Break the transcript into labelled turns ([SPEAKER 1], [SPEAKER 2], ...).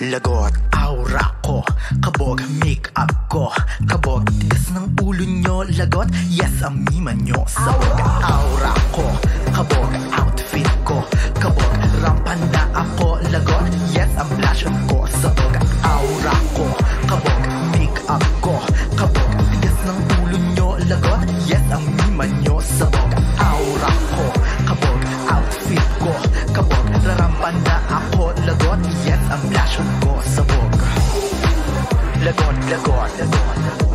[SPEAKER 1] lagot Aura ko, kabog make up ko. Kabog tigas ng ulo nyo. Lagot, yes, amima nyo. Sabog aura ko, kabog outfit ko. Kabog rampan na ako. Lagot, yes, ang blushan ko. Sabog aura ko, kabog make up ko. Kabog tigas ng ulo nyo. Lagot, yes, amima nyo. Sabog the court.